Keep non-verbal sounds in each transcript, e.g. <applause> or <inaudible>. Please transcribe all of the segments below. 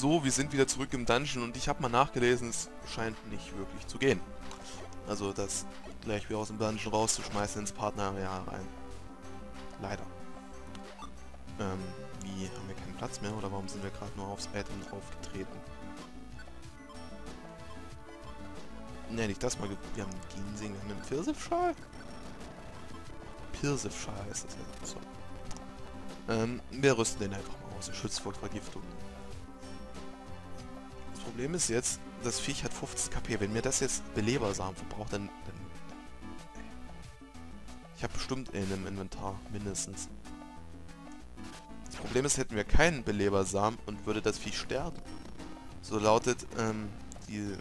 So, wir sind wieder zurück im Dungeon und ich habe mal nachgelesen, es scheint nicht wirklich zu gehen. Also das gleich wieder aus dem Dungeon rauszuschmeißen ins Partnerareal rein. Leider. Ähm, wie, haben wir keinen Platz mehr oder warum sind wir gerade nur aufs Item draufgetreten? Ne, nicht das mal. Wir haben Ginseng, wir haben einen Pfirsifschal. Pfirsifschal heißt das ja. So. Ähm, wir rüsten den einfach mal aus. Schützt vor Vergiftung. Problem ist jetzt, das Viech hat 50 KP. Wenn mir das jetzt Belebersamen verbraucht, dann... dann ich habe bestimmt in einem Inventar, mindestens. Das Problem ist, hätten wir keinen Belebersamen und würde das Viech sterben. So lautet ähm, die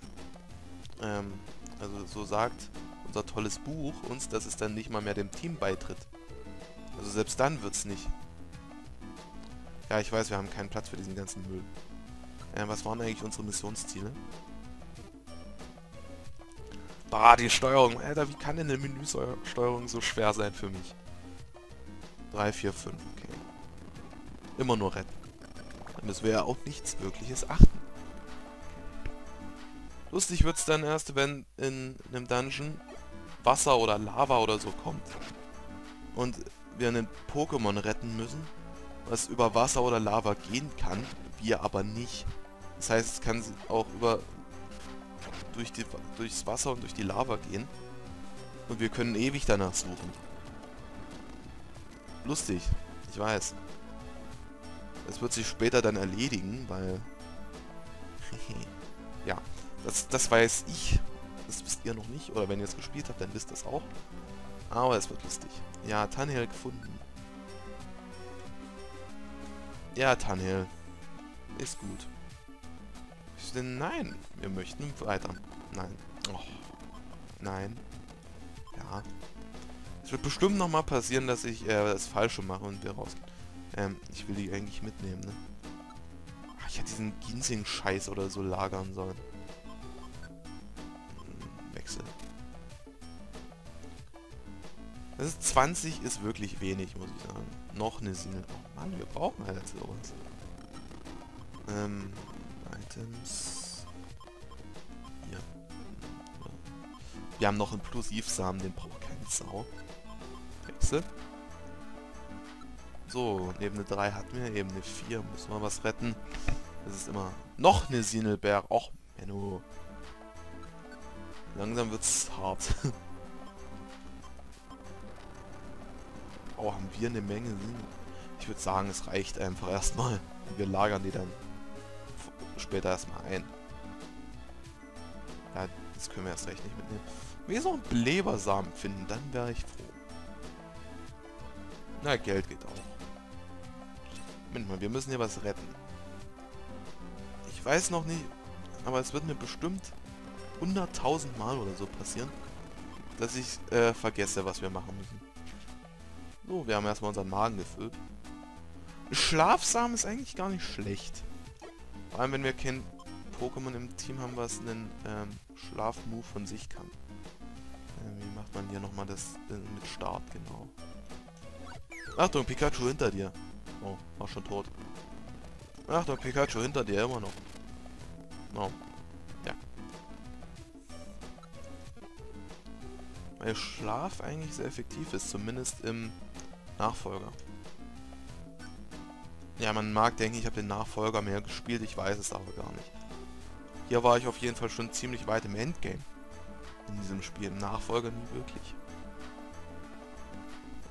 ähm, also so sagt unser tolles Buch uns, dass es dann nicht mal mehr dem Team beitritt. Also selbst dann wird's nicht. Ja, ich weiß, wir haben keinen Platz für diesen ganzen Müll. Äh, was waren eigentlich unsere Missionsziele? Bah, die Steuerung. Alter, wie kann denn eine Menüsteuerung so schwer sein für mich? 3, 4, 5, okay. Immer nur retten. Dann müssen wir ja auch nichts Wirkliches achten. Lustig wird es dann erst, wenn in einem Dungeon Wasser oder Lava oder so kommt. Und wir einen Pokémon retten müssen, was über Wasser oder Lava gehen kann, wir aber nicht. Das heißt, es kann auch über durch die, durchs Wasser und durch die Lava gehen. Und wir können ewig danach suchen. Lustig, ich weiß. Es wird sich später dann erledigen, weil... <laughs> ja. Das, das weiß ich. Das wisst ihr noch nicht. Oder wenn ihr es gespielt habt, dann wisst ihr es auch. Aber es wird lustig. Ja, Tanhill gefunden. Ja, Tanhill. Ist gut. Denn, nein. Wir möchten weiter. Nein. Oh. Nein. Ja. Es wird bestimmt nochmal passieren, dass ich äh, das Falsche mache und wir rausgehen. Ähm, ich will die eigentlich mitnehmen, ne? Ach, ich hätte diesen Ginseng-Scheiß oder so lagern sollen. Das ist 20 ist wirklich wenig, muss ich sagen. Noch eine Sinne. Oh Mann, wir brauchen halt sowas. Ähm, Items. Hier. Wir haben noch einen Plusivsamen, den braucht keine Sau. Wechsel. So, Ebene 3 hatten wir, Ebene 4 müssen wir was retten. Das ist immer noch eine Sinelberg. Och, Menno. Langsam wird's hart. <laughs> Oh, haben wir eine Menge. Ich würde sagen, es reicht einfach erstmal. Wir lagern die dann später erstmal ein. Ja, das können wir erst recht nicht mitnehmen. Wenn wir so einen Belebersamen finden, dann wäre ich froh. Na, Geld geht auch. Moment mal, wir müssen hier was retten. Ich weiß noch nicht, aber es wird mir bestimmt 100.000 Mal oder so passieren, dass ich äh, vergesse, was wir machen müssen. So, wir haben erstmal unseren Magen gefüllt. Schlafsamen ist eigentlich gar nicht schlecht. Vor allem, wenn wir kein Pokémon im Team haben, was einen ähm, Schlafmove von sich kann. Äh, wie macht man hier nochmal das äh, mit Start, genau. Achtung, Pikachu hinter dir. Oh, war schon tot. Achtung, Pikachu hinter dir, immer noch. Oh. Ja. Weil Schlaf eigentlich sehr effektiv ist, zumindest im Nachfolger. Ja, man mag denken, ich habe den Nachfolger mehr gespielt, ich weiß es aber gar nicht. Hier war ich auf jeden Fall schon ziemlich weit im Endgame. In diesem Spiel. Im Nachfolger nie wirklich.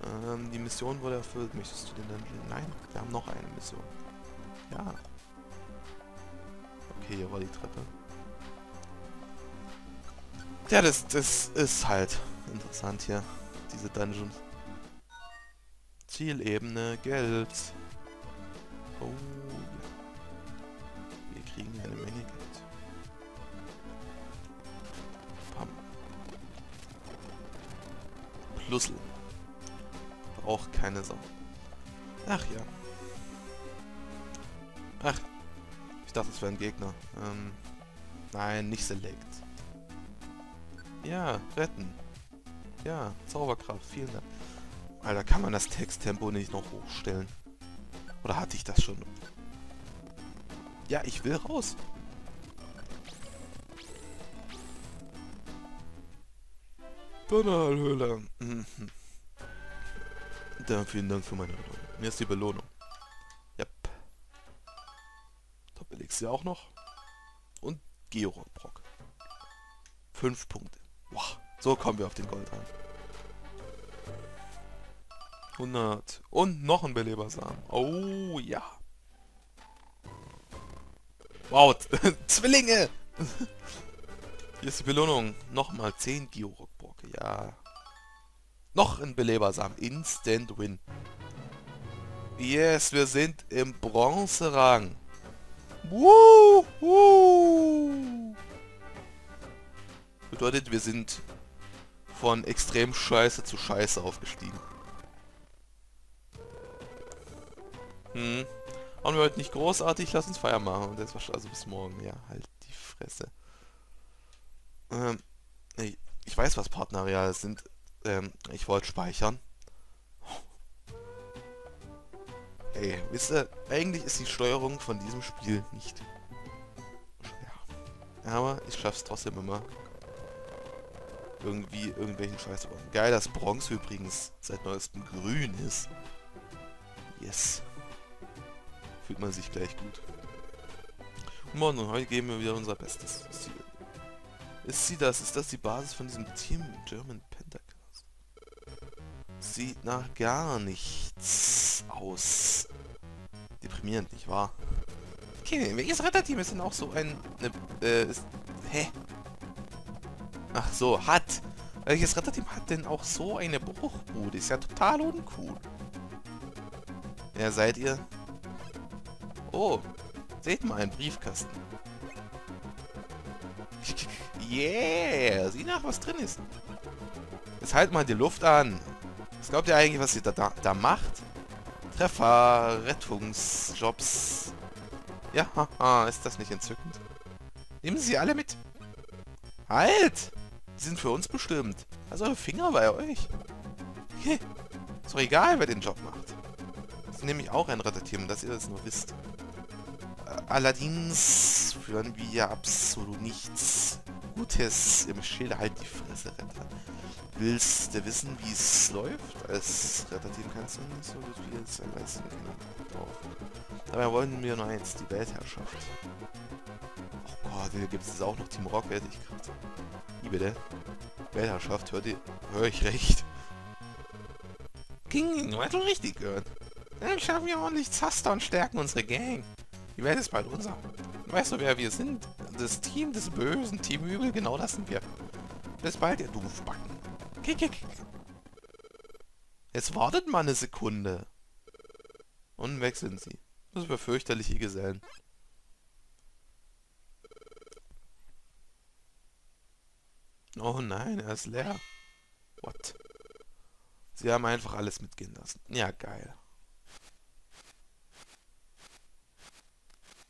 Ähm, die Mission wurde erfüllt. Möchtest du den dann... Nein, wir haben noch eine Mission. Ja. Okay, hier war die Treppe. Ja, das, das ist halt interessant hier. Diese Dungeons. Zielebene, Geld. Oh. Wir kriegen eine Menge Geld. Pam. Plusel. Braucht keine Sau. Ach ja. Ach. Ich dachte, es wäre ein Gegner. Ähm, nein, nicht Select. Ja, retten. Ja, Zauberkraft. Vielen Dank. Alter, kann man das Texttempo nicht noch hochstellen? Oder hatte ich das schon? Ja, ich will raus. Donnerhöhle. Mhm. Da, vielen Dank für meine Belohnung. Mir ist die Belohnung. Yep. Top Elixir auch noch. Und Georock-Brock. Fünf Punkte. Wow. So kommen wir auf den Gold an. 100. Und noch ein Belebersamen. Oh ja. Wow, <laughs> Zwillinge! Hier ist die Belohnung. Nochmal 10 Georock-Brocke. Ja. Noch ein Belebersamen. Instant Win. Yes, wir sind im Bronzerang. Woo, woo. Bedeutet, wir sind von extrem scheiße zu scheiße aufgestiegen. Hm. Haben wir heute nicht großartig, lass uns Feier machen. Und jetzt war also bis morgen. Ja, halt die Fresse. Ähm, ich weiß, was Partnerareale sind. Ähm, ich wollte speichern. Ey, wisst ihr, eigentlich ist die Steuerung von diesem Spiel nicht schwer. Aber ich schaff's trotzdem immer. Irgendwie irgendwelchen Scheiß. Geil, dass Bronze übrigens seit neuestem grün ist. Yes fühlt man sich gleich gut. Morgen und heute geben wir wieder unser Bestes. Sie, ist sie das? Ist das die Basis von diesem Team German Pentacles? Sieht nach gar nichts aus. Deprimierend, nicht wahr? Okay, welches Retterteam ist denn auch so ein... Ne, äh, ist, hä? Ach so, hat. Welches Retterteam hat denn auch so eine Bruchbude? Ist ja total uncool. Ja, seid ihr? Oh, seht mal, ein Briefkasten. <laughs> Yeah, sieh nach, was drin ist. Jetzt halt mal die Luft an. Was glaubt ihr eigentlich, was sie da, da, da macht? Treffer, Rettungsjobs. Ja, haha, ist das nicht entzückend? Nehmen Sie alle mit. Halt! Die sind für uns bestimmt. Also eure Finger bei euch. Ist doch egal, wer den Job macht. Das ist nämlich auch ein Retterteam, dass ihr das nur wisst. Allerdings führen wir absolut nichts Gutes im Schild. Halt die Fresse, Retter. Willst du wissen, wie es läuft? Als Retterteam kannst du nicht so gut sein, weiß ich nicht drauf. Dabei wollen wir nur eins, die Weltherrschaft. Oh Gott, hier gibt es auch noch Team Rocket. Ich grad. Wie bitte? Weltherrschaft, hört ihr, hör ich recht. King, du hast richtig gehört. Dann schaffen wir ordentlich Zaster und stärken unsere Gang. Die Welt ist bald unser. Weißt du, wer wir sind? Das Team des Bösen, Team Übel, genau das sind wir. Bis bald, ihr Doofbacken. Kick, kick. Jetzt wartet mal eine Sekunde. Und weg sind sie. Das sind fürchterliche Gesellen. Oh nein, er ist leer. What? Sie haben einfach alles mitgehen lassen. Ja, geil.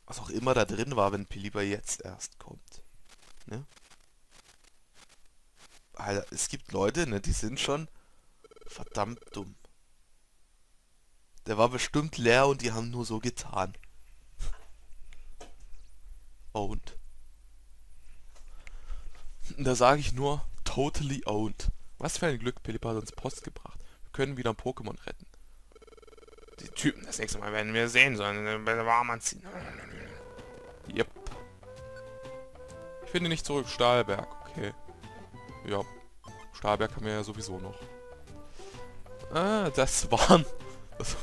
Was auch immer da drin war, wenn Pilipa jetzt erst kommt. Ne? Alter, es gibt Leute, ne, die sind schon verdammt dumm. Der war bestimmt leer und die haben nur so getan. Owned. Da sage ich nur, totally owned. Was für ein Glück, Pilipa hat uns Post gebracht. Wir können wieder ein Pokémon retten. Die Typen das nächste Mal werden wir sehen sollen. Warm anziehen. Yep. Ich finde nicht zurück. Stahlberg. Okay. Ja. Stahlberg haben wir ja sowieso noch. Ah, das <laughs> waren... Das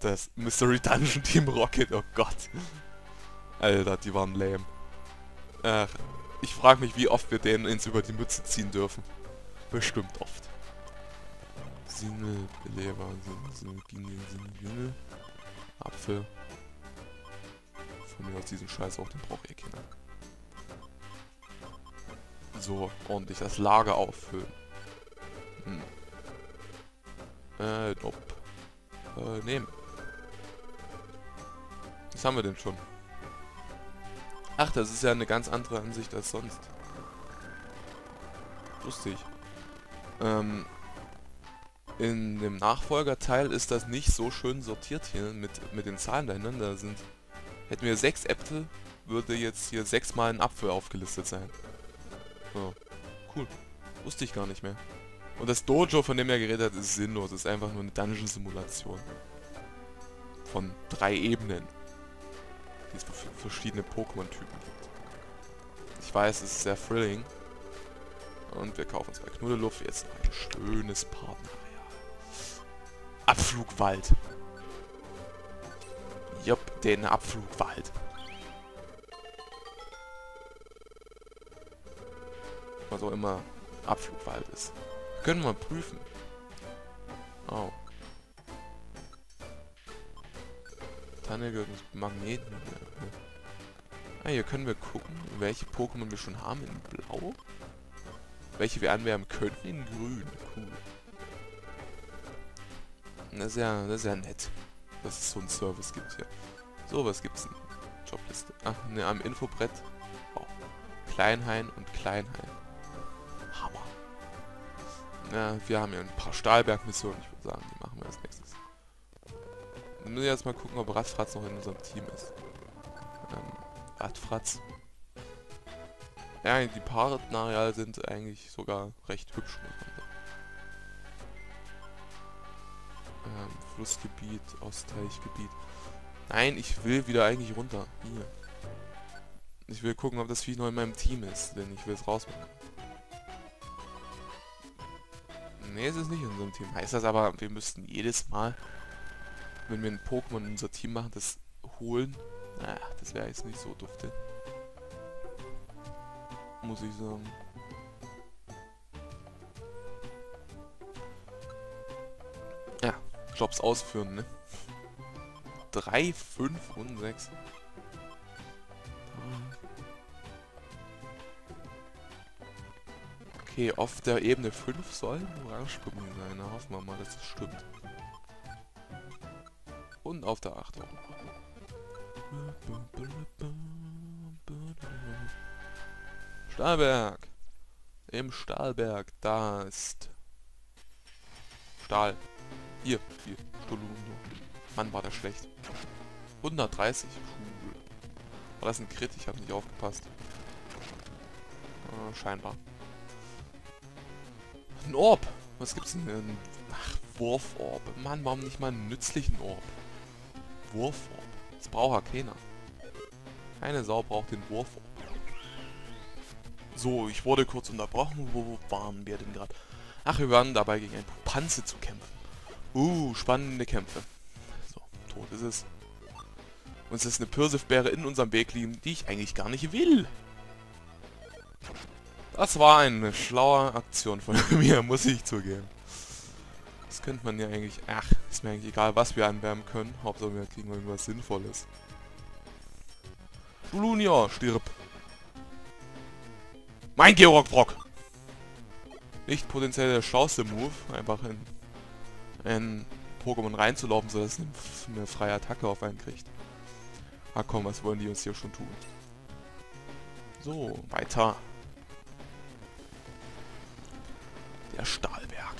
das Mystery Dungeon Team Rocket. Oh Gott. Alter, die waren lame. Ach, ich frage mich, wie oft wir denen ins über die Mütze ziehen dürfen. Bestimmt oft. Sinne, Beleber, Sinne, Sinne, Apfel von mir aus diesen Scheiß auch, den brauche ich Kinder. So, ordentlich das Lager auffüllen. Hm. Äh, nope. Äh, nehmen. Was haben wir denn schon? Ach, das ist ja eine ganz andere Ansicht als sonst. Lustig. Ähm, in dem Nachfolgerteil ist das nicht so schön sortiert hier mit, mit den Zahlen dahinter. Da sind Hätten wir sechs Äpfel, würde jetzt hier sechsmal ein Apfel aufgelistet sein. So. Cool. Wusste ich gar nicht mehr. Und das Dojo, von dem er geredet hat, ist sinnlos. ist einfach nur eine Dungeon-Simulation. Von drei Ebenen. Die es für verschiedene Pokémon-Typen gibt. Ich weiß, es ist sehr thrilling. Und wir kaufen uns bei Knuddeluft jetzt ein schönes Partnerareal. Abflugwald. Den Abflugwald. Was auch immer Abflugwald ist. Können wir prüfen. Oh. Tanne gehört Magneten. Ah, hier können wir gucken, welche Pokémon wir schon haben in Blau. Welche wir anwerben könnten in Grün. Cool. Das ist ja, das ist ja nett, dass es so einen Service gibt hier. So, was gibt's denn? Jobliste. Ach, ne, am Infobrett. Oh. Kleinhain und Kleinhain. Hammer. Ja, wir haben ja ein paar Stahlberg-Missionen. Ich würde sagen, die machen wir als nächstes. Wir müssen jetzt mal gucken, ob Radfratz noch in unserem Team ist. Ähm, Radfratz. Ja, die Partnerareale sind eigentlich sogar recht hübsch, muss man sagen. Ähm, Flussgebiet, Austeichgebiet. Nein, ich will wieder eigentlich runter. Hier. Ich will gucken, ob das Vieh noch in meinem Team ist, denn ich will es rausmachen. Ne, es ist nicht in unserem Team. Heißt das aber, wir müssten jedes Mal, wenn wir ein Pokémon in unser Team machen, das holen? Ach, das wäre jetzt nicht so dufte. Muss ich sagen. Ja, Jobs ausführen, ne? 3, 5 und 6. Okay, auf der Ebene 5 soll ein Orangegummi sein. Da hoffen wir mal, dass das stimmt. Und auf der 8 auch. Stahlberg. Im Stahlberg. Da ist... Stahl. Hier, hier. Stolundo. Mann, war der schlecht. 130. Cool. War das ein Crit? Ich habe nicht aufgepasst. Äh, scheinbar. Ein Orb. Was gibt's denn? Ach, Wurforb. Mann, warum nicht mal einen nützlichen Orb? Wurforb. Das braucht ja keiner. Keine Sau braucht den Wurforb. So, ich wurde kurz unterbrochen. Wo waren wir denn gerade? Ach, wir waren dabei, gegen ein Panze zu kämpfen. Uh, spannende Kämpfe. Tot ist es. Uns ist eine Pirsifbeere in unserem Weg liegen, die ich eigentlich gar nicht will. Das war eine schlaue Aktion von <laughs> mir, muss ich zugeben. Das könnte man ja eigentlich... Ach, ist mir eigentlich egal, was wir anwärmen können. Hauptsache wir kriegen irgendwas Sinnvolles. Julunia, stirb. Mein Georg Brock! Nicht potenziell der schlauste Move, einfach in, in Pokémon reinzulaufen, sodass es eine, freie Attacke auf einen kriegt. Ah komm, was wollen die uns hier schon tun? So, weiter. Der Stahlberg.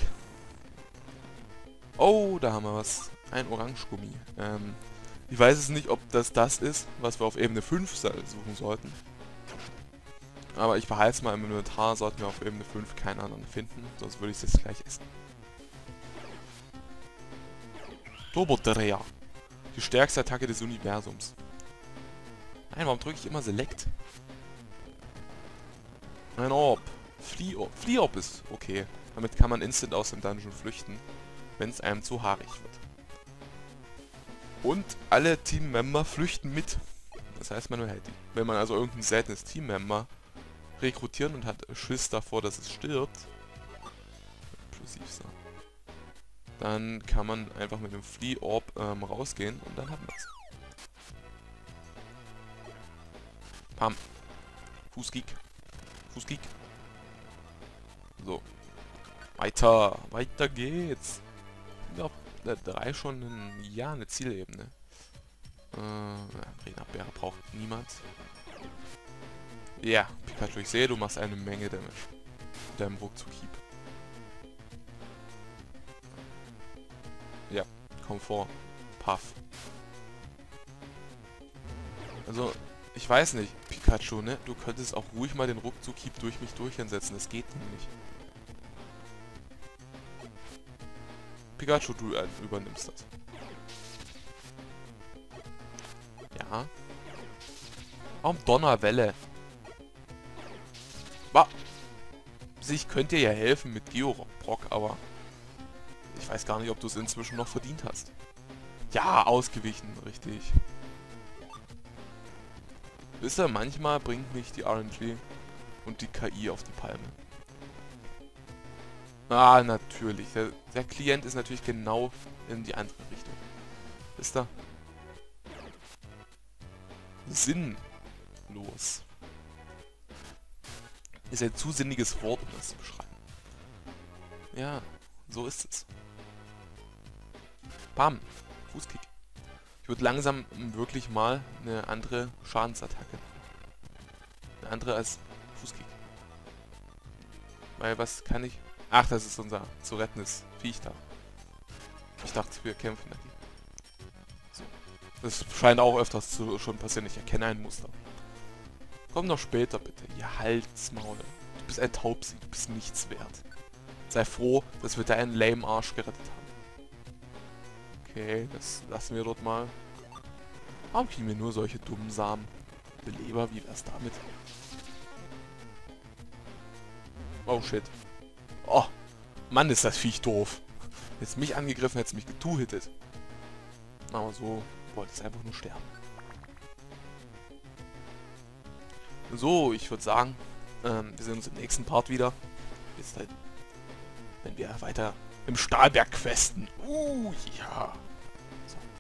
Oh, da haben wir was. Ein Orangegummi. Ähm, ich weiß es nicht, ob das das ist, was wir auf Ebene 5 suchen sollten. Aber ich behalte es mal im Inventar, sollten wir auf Ebene 5 keinen anderen finden, sonst würde ich es jetzt gleich essen. Turbodreher. Die stärkste Attacke des Universums. Nein, warum drücke ich immer Select? Ein Orb. Flea-Orb. Flea-Orb ist okay. Damit kann man instant aus dem Dungeon flüchten, wenn es einem zu haarig wird. Und alle Teammember flüchten mit. Das heißt, man hält. Wenn man also irgendein seltenes Teammember rekrutieren und hat Schiss davor, dass es stirbt, inklusiv sein, dann kann man einfach mit dem Flea Orb ähm, rausgehen und dann hat man es. Pam. Fußgeek. Fußgeek. So. Weiter. Weiter geht's. Ja, der 3 schon ein, ja, eine Zielebene. Äh, Arena-Bäre braucht niemand. Ja, Pikachu, ich sehe, du machst eine Menge Damage. Mit deinem Ruckzuck-Hieb. Vor. Puff. Also, ich weiß nicht, Pikachu, ne? Du könntest auch ruhig mal den Ruckzuck-Hieb durch mich durchsetzen. Das geht nämlich. Pikachu, du äh, übernimmst das. Ja. Warum Donnerwelle? Bah. Ich könnte ja helfen mit Geobrock, aber ich weiß gar nicht, ob du es inzwischen noch verdient hast. Ja, ausgewichen, richtig. Wisst ihr, manchmal bringt mich die RNG und die KI auf die Palme. Ah, natürlich. Der, der Klient ist natürlich genau in die andere Richtung. Wisst ihr? Sinnlos. Ist ein zu sinniges Wort, um das zu beschreiben. Ja, so ist es. Bam. Fußkick. Ich würde langsam wirklich mal eine andere Schadensattacke. Eine andere als Fußkick. Weil was kann ich... Ach, das ist unser zu rettendes Viech da. Ich dachte, wir kämpfen dagegen. So. Das scheint auch öfters zu schon passieren. Ich erkenne ein Muster. Komm noch später bitte. Ja, halt's Maul. Du bist ein Taubsi. Du bist nichts wert. Sei froh, dass wir deinen lame Arsch gerettet. Okay, das lassen wir dort mal. Warum kriegen wir nur solche dummen Samen? Beleber, wie wär's damit? Oh shit. Oh, Mann ist das Viech doof. Jetzt mich angegriffen, hätte es mich getuhittet. Aber so wollte es einfach nur sterben. So, ich würde sagen, ähm, wir sehen uns im nächsten Part wieder. Bis dahin, wenn wir weiter im Stahlberg questen. Uh, ja.